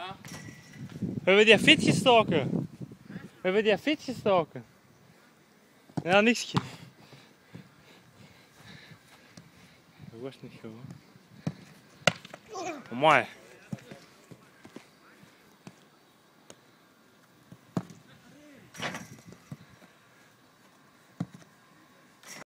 Ja. Hebben die fiets gestoken? Hebben we die fiets gestoken? Ja, niks. Dat was niet goed. Mooi.